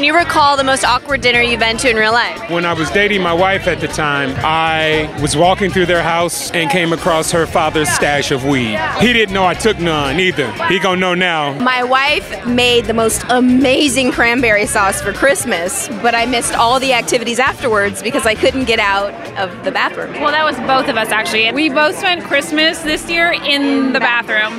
Can you recall the most awkward dinner you've been to in real life? When I was dating my wife at the time, I was walking through their house and came across her father's stash of weed. He didn't know I took none either. He gonna know now. My wife made the most amazing cranberry sauce for Christmas, but I missed all the activities afterwards because I couldn't get out of the bathroom. Well, that was both of us actually. We both spent Christmas this year in the bathroom.